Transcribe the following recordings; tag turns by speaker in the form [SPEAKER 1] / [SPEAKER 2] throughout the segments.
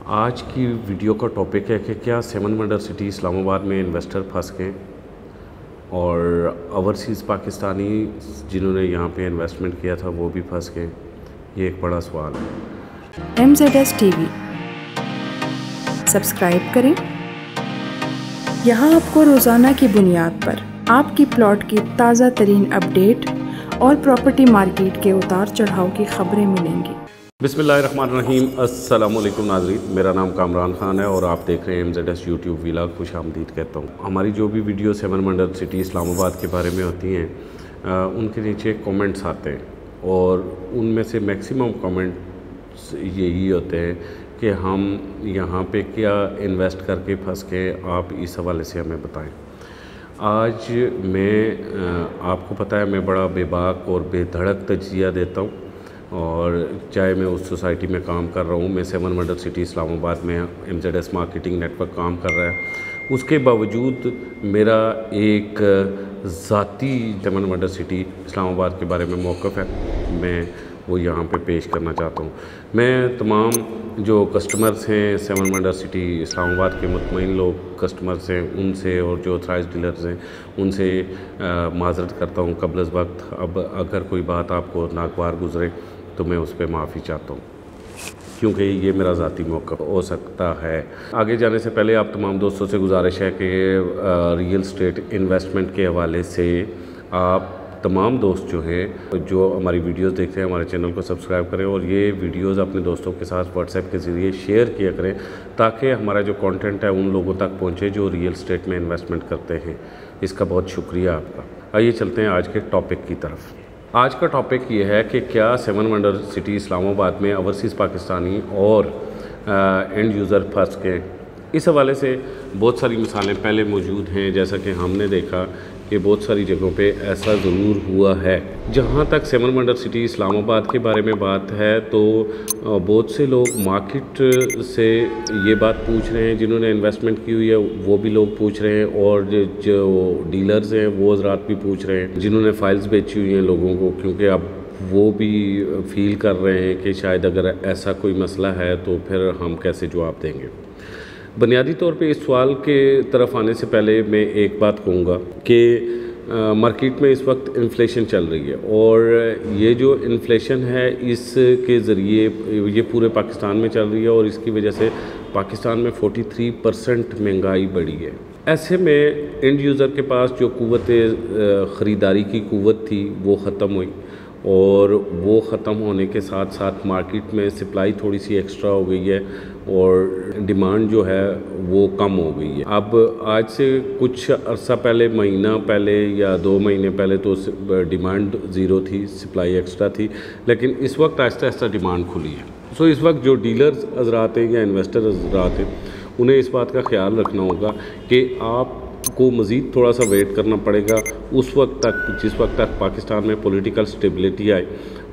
[SPEAKER 1] आज की वीडियो का टॉपिक है कि क्या सेवन वंडर सिटी इस्लामाबाद में इन्वेस्टर फंस गए और ओवरसीज़ पाकिस्तानी जिन्होंने यहाँ पे इन्वेस्टमेंट किया था, वो भी फंस गए। ये एक बड़ा सवाल है।
[SPEAKER 2] M Z S T V subscribe करें। यहाँ आपको रोज़ाना की बुनियाद पर आपकी प्लॉट की ताज़ा तरीन अपडेट और प्रॉपर्टी मार्केट के उतार चढ़ाव की खबरें मिलेंगी।
[SPEAKER 1] बिसमीम वालेकुम नाजरीन। मेरा नाम कामरान खान है और आप देख रहे हैं एम जेड एस यूट्यूब वीला खुश आमदीद कहता हूँ। हमारी जो भी वीडियो सेवन मंडल सिटी इस्लामाबाद के बारे में होती हैं उनके नीचे कमेंट्स आते हैं और उनमें से मैक्सिमम कमेंट्स यही होते हैं कि हम यहाँ पे क्या इन्वेस्ट करके फंस के आप इस हवाले से हमें बताएँ। आज मैं आपको पता है, मैं बड़ा बेबाक और बेधड़क तजिया देता हूँ। और चाहे मैं उस सोसाइटी में काम कर रहा हूँ, मैं सेवन वंडर सिटी इस्लामाबाद में M Z S marketing network काम कर रहा है। उसके बावजूद मेरा एक ज़ाती सेवन वंडर सिटी इस्लामाबाद के बारे में मौक़ है, मैं वो यहाँ पे पेश करना चाहता हूँ। मैं तमाम जो कस्टमर्स हैं, सेवन वंडर सिटी इस्लामाबाद के मुतमिन लोग कस्टमर्स हैं, उनसे और जो थ्राइज डीलर्स हैं, उनसे माजरत करता हूँ कबल वक्त। अब अगर कोई बात आपको नागवार गुज़रे तो मैं उस पर माफ़ी चाहता हूँ। क्योंकि ये मेरा ज़ाती मौका हो सकता है। आगे जाने से पहले आप तमाम दोस्तों से गुजारिश है कि रियल स्टेट इन्वेस्टमेंट के हवाले से आप तमाम दोस्त जो हैं, जो हमारी वीडियोस देखते हैं, हमारे चैनल को सब्सक्राइब करें और ये वीडियोस अपने दोस्तों के साथ व्हाट्सएप के ज़रिए शेयर किया करें, ताकि हमारा जो कंटेंट है उन लोगों तक पहुँचे जो रियल स्टेट में इन्वेस्टमेंट करते हैं। इसका बहुत शुक्रिया आपका। आइए चलते हैं आज के टॉपिक की तरफ़। आज का टॉपिक ये है कि क्या सेवन वंडर सिटी इस्लामाबाद में ओवरसीज़ पाकिस्तानी और एंड यूज़र फंस के इस हवाले से बहुत सारी मिसालें पहले मौजूद हैं, जैसा कि हमने देखा कि बहुत सारी जगहों पे ऐसा ज़रूर हुआ है। जहाँ तक सेवन वंडर सिटी इस्लामाबाद के बारे में बात है तो बहुत से लोग मार्केट से ये बात पूछ रहे हैं, जिन्होंने इन्वेस्टमेंट की हुई है, वो भी लोग पूछ रहे हैं और जो डीलर्स हैं, वो हजरात भी पूछ रहे हैं, जिन्होंने फाइल्स बेची हुई हैं लोगों को, क्योंकि अब वो भी फील कर रहे हैं कि शायद अगर ऐसा कोई मसला है तो फिर हम कैसे जवाब देंगे? बुनियादी तौर पे इस सवाल के तरफ़ आने से पहले मैं एक बात कहूँगा कि मार्केट में इस वक्त इन्फ्लेशन चल रही है और ये जो इन्फ्लेशन है इसके ज़रिए ये पूरे पाकिस्तान में चल रही है और इसकी वजह से पाकिस्तान में 43 परसेंट महँगाई बढ़ी है। ऐसे में एंड यूज़र के पास जो कुत ख़रीदारी की कुत थी, वो ख़त्म हुई और वो ख़त्म होने के साथ साथ मार्केट में सप्लाई थोड़ी सी एक्स्ट्रा हो गई है। और डिमांड जो है वो कम हो गई है। अब आज से कुछ अर्सा पहले, महीना पहले या दो महीने पहले तो डिमांड ज़ीरो थी, सप्लाई एक्स्ट्रा थी, लेकिन इस वक्त आहिस्ता आहिस्ता डिमांड खुली है। सो इस वक्त जो डीलर्स हजरात हैं या इन्वेस्टर हजरात हैं, उन्हें इस बात का ख्याल रखना होगा कि आप को मज़ीद थोड़ा सा वेट करना पड़ेगा। उस वक्त तक, जिस वक्त तक पाकिस्तान में पॉलिटिकल स्टेबिलिटी आए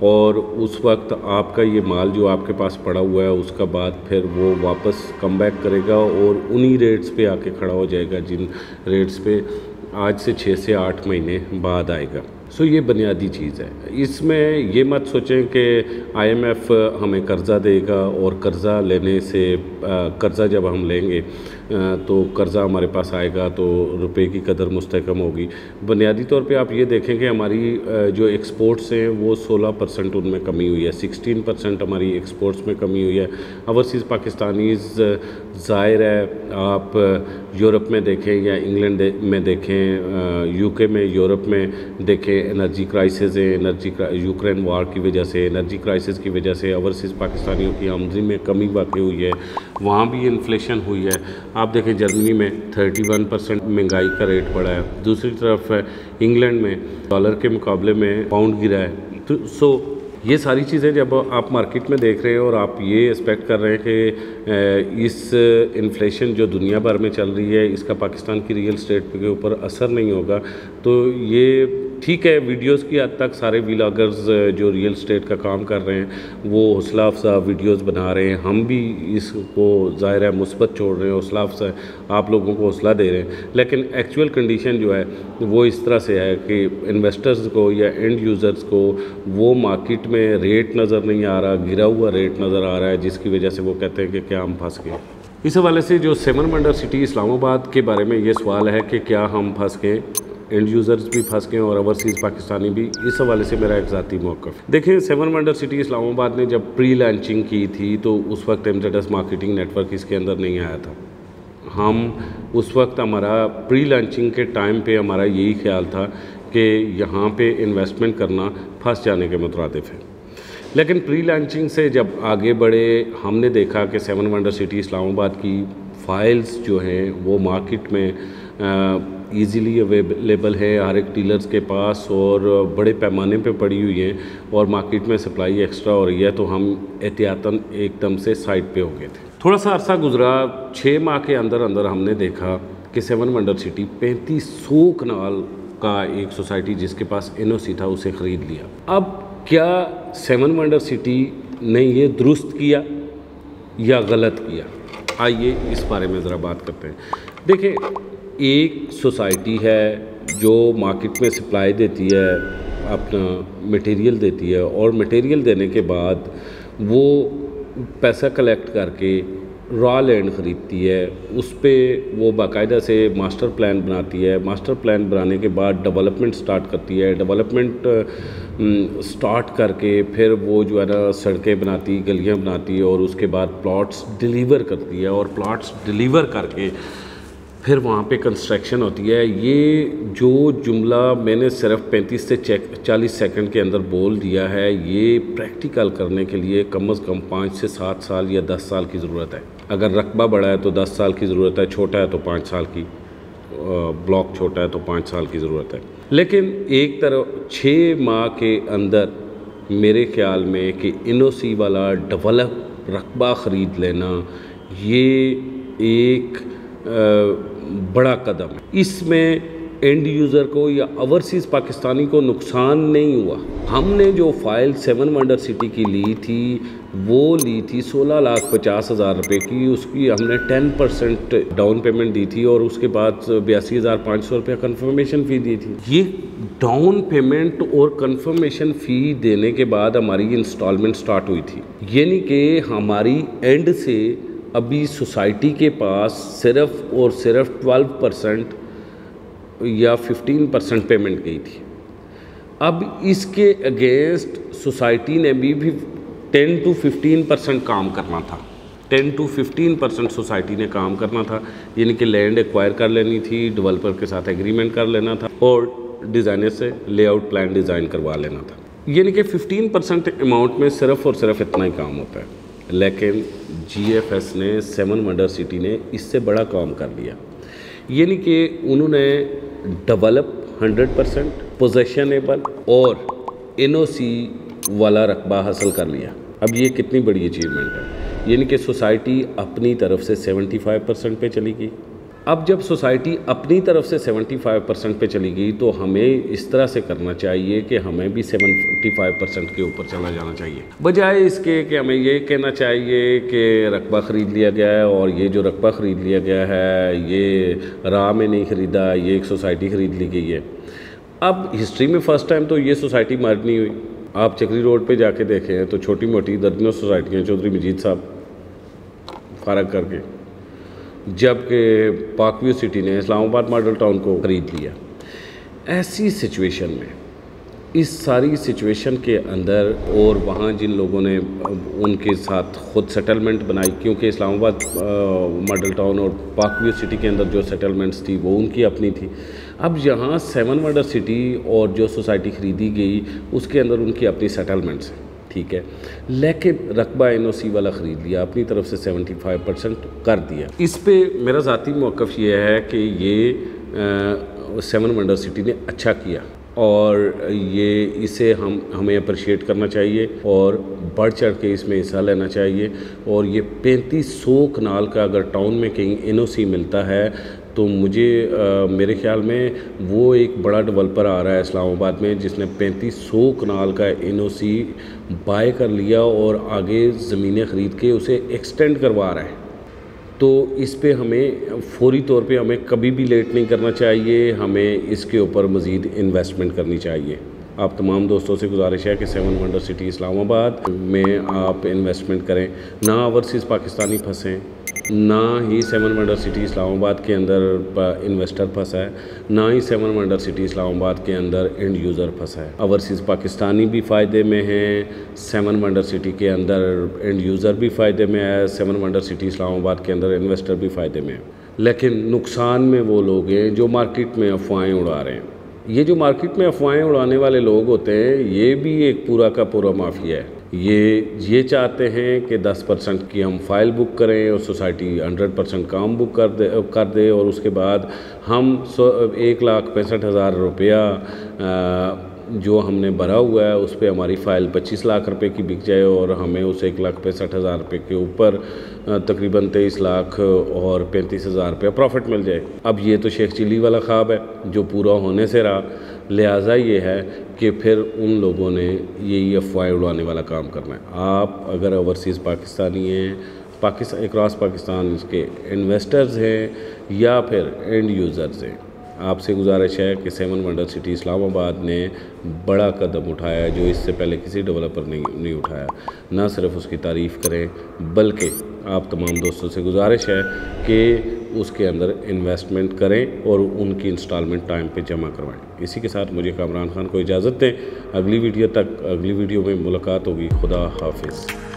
[SPEAKER 1] और उस वक्त आपका ये माल जो आपके पास पड़ा हुआ है, उसका बाद फिर वो वापस कम बैक करेगा और उन्हीं रेट्स पे आके खड़ा हो जाएगा, जिन रेट्स पे आज से छः से आठ महीने बाद आएगा। सो ये बुनियादी चीज़ है। इसमें ये मत सोचें कि आईएमएफ हमें कर्ज़ा देगा और कर्ज़ा लेने से कर्ज़ा जब हम लेंगे तो कर्ज़ा हमारे पास आएगा तो रुपए की कदर मुस्तकम होगी। बुनियादी तौर पे आप ये देखें कि हमारी जो एक्सपोर्ट्स हैं, वो 16 परसेंट उनमें कमी हुई है 16 परसेंट हमारी एक्सपोर्ट्स में कमी हुई है। ओवरसीज़ पाकिस्तानीज़ ज़ाहिर है, आप यूरोप में देखें या इंग्लैंड में देखें यूके में, यूरोप में देखें एनर्जी क्राइसिस है एनर्जी यूक्रेन वार की वजह से एनर्जी क्राइसिस की वजह से ओवरसीज़ पाकिस्तानियों की आमदनी में कमी वाक़ हुई है। वहाँ भी इन्फ्लेशन हुई है। आप देखें, जर्मनी में 31 परसेंट महँगाई का रेट बढ़ा है। दूसरी तरफ़ इंग्लैंड में डॉलर के मुकाबले में पाउंड गिरा है। तो सो ये सारी चीज़ें जब आप मार्केट में देख रहे हैं और आप ये एक्सपेक्ट कर रहे हैं कि इस इन्फ्लेशन जो दुनिया भर में चल रही है, इसका पाकिस्तान की रियल स्टेट के ऊपर असर नहीं होगा तो ये ठीक है वीडियोस की हद तक सारे व्लागर्स जो रियल स्टेट का काम कर रहे हैं, वो हौसला अफजा वीडियोस बना रहे हैं। हम भी इसको ज़ाहिर है मुस्बत छोड़ रहे हैं, हौसला अफजा आप लोगों को हौसला दे रहे हैं। लेकिन एक्चुअल कंडीशन जो है, वो इस तरह से है कि इन्वेस्टर्स को या एंड यूज़र्स को वो मार्केट में रेट नज़र नहीं आ रहा, गिरा हुआ रेट नज़र आ रहा है, जिसकी वजह से वो कहते हैं कि क्या हम फंस गए। इस हवाले से जो सेवन मंडर सिटी इस्लामाबाद के बारे में ये सवाल है कि क्या हम फंस गए? एंड यूज़र्स भी फंस गए और ओवरसीज़ पाकिस्तानी भी। इस हवाले से मेरा एक ज़ाती मौक़ देखिए सेवन वंडर सिटी इस्लामाबाद ने जब प्री लॉन्चिंग की थी तो उस वक्त एम मार्केटिंग नेटवर्क इसके अंदर नहीं आया था। हम उस वक्त हमारा प्री लॉन्चिंग के टाइम पे हमारा यही ख्याल था कि यहाँ पे इन्वेस्टमेंट करना फंस जाने के मुतरदफ़ है। लेकिन प्री लॉन्चिंग से जब आगे बढ़े, हमने देखा कि सेवन वंडर सिटी इस्लामाबाद की फ़ाइल्स जो हैं, वो मार्केट में ईज़िली अवेलेबल है हर एक डीलर्स के पास और बड़े पैमाने पे पड़ी हुई हैं और मार्केट में सप्लाई एक्स्ट्रा हो रही है तो हम एहतियातन एकदम से साइड पे हो गए थे। थोड़ा सा अरसा गुजरा छः माह के अंदर अंदर हमने देखा कि सेवन वंडर सिटी पैंतीस सौ कनाल का एक सोसाइटी जिसके पास एनओसी था, उसे ख़रीद लिया। अब क्या सेवन वंडर सिटी ने ये दुरुस्त किया या गलत किया? आइए इस बारे में ज़रा बात करते हैं। देखिए, एक सोसाइटी है जो मार्केट में सप्लाई देती है, अपना मटेरियल देती है और मटेरियल देने के बाद वो पैसा कलेक्ट करके रॉ लैंड ख़रीदती है, उस पर वो बाकायदा से मास्टर प्लान बनाती है। मास्टर प्लान बनाने के बाद डेवलपमेंट स्टार्ट करती है। डेवलपमेंट स्टार्ट करके फिर वो जो है ना सड़कें बनाती, गलियाँ बनाती और उसके बाद प्लॉट्स डिलीवर करती है और प्लॉट्स डिलीवर करके फिर वहाँ पे कंस्ट्रक्शन होती है। ये जो जुमला मैंने सिर्फ़ 35 से चेक 40 सेकंड के अंदर बोल दिया है, ये प्रैक्टिकल करने के लिए कम अज़ कम पाँच से सात साल या दस साल की ज़रूरत है। अगर रकबा बड़ा है तो दस साल की ज़रूरत है, छोटा है तो पाँच साल की ब्लॉक छोटा है तो पाँच साल की ज़रूरत है। लेकिन एक तरफ़ छः माह के अंदर मेरे ख्याल में कि इनोसी वाला डेवलप रकबा ख़रीद लेना, ये एक बड़ा कदम है। इसमें एंड यूज़र को या ओवरसीज़ पाकिस्तानी को नुकसान नहीं हुआ। हमने जो फ़ाइल सेवन वंडर सिटी की ली थी, वो ली थी सोलह लाख पचास हज़ार रुपये की। उसकी हमने टेन परसेंट डाउन पेमेंट दी थी और उसके बाद बयासी हज़ार पाँच सौ रुपया कन्फर्मेशन फ़ी दी थी। ये डाउन पेमेंट और कन्फर्मेशन फ़ी देने के बाद हमारी इंस्टॉलमेंट स्टार्ट हुई थी। यानी कि हमारी एंड से अभी सोसाइटी के पास सिर्फ़ और सिर्फ़ ट्वेल्व परसेंट या 15 परसेंट पेमेंट गई थी। अब इसके अगेंस्ट सोसाइटी ने भी भी 10 टू 15 परसेंट काम करना था। 10 टू 15 परसेंट सोसाइटी ने काम करना था, यानी कि लैंड एक्वायर कर लेनी थी डेवलपर के साथ एग्रीमेंट कर लेना था, और डिज़ाइनर से लेआउट प्लान डिज़ाइन करवा लेना था। यानी कि 15 परसेंट अमाउंट में सिर्फ़ और सिर्फ़ इतना ही काम होता है। लेकिन जीएफएस ने सेवन वंडर सिटी ने इससे बड़ा काम कर लिया। यानी कि उन्होंने डेवलप 100 परसेंट पोजेशनेबल और एनओसी वाला रकबा हासिल कर लिया। अब ये कितनी बड़ी अचीवमेंट है? यानी कि सोसाइटी अपनी तरफ़ से 75 परसेंट पर चली गई। अब जब सोसाइटी अपनी तरफ़ से 75 परसेंट पर चली गई तो हमें इस तरह से करना चाहिए कि हमें भी 75 परसेंट के ऊपर चला जाना चाहिए। बजाय इसके कि हमें ये कहना चाहिए कि रकबा ख़रीद लिया गया है और ये जो रकबा ख़रीद लिया गया है, ये राह में नहीं ख़रीदा, ये एक सोसाइटी ख़रीद ली गई है। अब हिस्ट्री में फ़र्स्ट टाइम तो ये सोसाइटी मार्क नहीं हुई। आप चक्री रोड पर जाके देखें तो छोटी मोटी दर्जनों सोसाइटियाँ, चौधरी मजीद साहब, फ़ारग करके। जबकि पाकव्यू सिटी ने इस्लामाबाद मॉडल टाउन को ख़रीद लिया। ऐसी सिचुएशन में, इस सारी सिचुएशन के अंदर और वहाँ जिन लोगों ने, उनके साथ ख़ुद सेटलमेंट बनाई, क्योंकि इस्लामाबाद मॉडल टाउन और पाकव्यू सिटी के अंदर जो सेटलमेंट्स थी, वो उनकी अपनी थी। अब यहाँ सेवन वंडर सिटी और जो सोसाइटी ख़रीदी गई, उसके अंदर उनकी अपनी सेटलमेंट्स हैं। ठीक है। लेकिन रकबा एनओसी वाला ख़रीद लिया, अपनी तरफ़ से 75 परसेंट कर दिया। इस पर मेरा ज़ाती मौक़ ये है कि ये सेवन वंडर सिटी ने अच्छा किया और ये, इसे हम, हमें अप्रिशिएट करना चाहिए और बढ़ चढ़ के इसमें हिस्सा लेना चाहिए। और ये पैंतीस सौ कनाल का अगर टाउन में कहीं एनओसी मिलता है तो मुझे आ, मेरे ख्याल में वो एक बड़ा डेवलपर आ रहा है इस्लामाबाद में जिसने पैंतीस सौ कनाल का एन बाय कर लिया और आगे ज़मीनें ख़रीद के उसे एक्सटेंड करवा रहा है। तो इस पे हमें फौरी तौर पे हमें कभी भी लेट नहीं करना चाहिए हमें इसके ऊपर मज़ीद इन्वेस्टमेंट करनी चाहिए। आप तमाम दोस्तों से गुजारिश है कि सेवन वंडर सिटी इस्लामाबाद में आप इन्वेस्टमेंट करें ना ओवरसीज़ पाकिस्तानी फंसें। ना ही सेवन वंडर सिटी इस्लामाबाद के अंदर इन्वेस्टर फंसा है, ना ही सेवन वंडर सिटी इस्लामाबाद के अंदर एंड यूज़र फंसा है। ओवरसीज़ पाकिस्तानी भी फ़ायदे में हैं सेवन वंडर सिटी के अंदर एंड यूज़र भी फ़ायदे में है सेवन वंडर सिटी इस्लामाबाद के अंदर इन्वेस्टर भी फ़ायदे में है। लेकिन नुकसान में वो लोग हैं जो मार्केट में अफवाहें उड़ा रहे हैं। ये जो मार्केट में अफवाहें उड़ाने वाले लोग होते हैं, ये भी एक पूरा का पूरा माफिया है। ये ये चाहते हैं कि 10 परसेंट की हम फ़ाइल बुक करें और सोसाइटी 100 परसेंट काम बुक कर दे कर दे और उसके बाद हम एक लाख पैंसठ हज़ार रुपया जो हमने भरा हुआ है, उस पर हमारी फ़ाइल 25 लाख रुपए की बिक जाए और हमें उस एक लाख पैंसठ हज़ार रुपये के ऊपर तकरीबन तेईस लाख और पैंतीस हज़ार रुपया प्रॉफिट मिल जाए। अब ये तो शेख चिली वाला ख्वाब है, जो पूरा होने से रहा। लिहाजा ये है कि फिर उन लोगों ने यही अफवाह उड़ाने वाला काम करना है। आप अगर ओवरसीज़ पाकिस्तानी हैं पाकिस्तान क्रॉस पाकिस्तान के इन्वेस्टर्स हैं, या फिर एंड यूज़र्स हैं आपसे गुजारिश है कि सेवन वंडर सिटी इस्लामाबाद ने बड़ा कदम उठाया जो इससे पहले किसी डेवलपर ने नहीं उठाया। ना सिर्फ़ उसकी तारीफ़ करें, बल्कि आप तमाम दोस्तों से गुजारिश है कि उसके अंदर इन्वेस्टमेंट करें और उनकी इंस्टॉलमेंट टाइम पे जमा करवाएँ। इसी के साथ मुझे कामरान खान को इजाज़त दें। अगली वीडियो तक, अगली वीडियो में मुलाकात होगी। खुदा हाफिज़।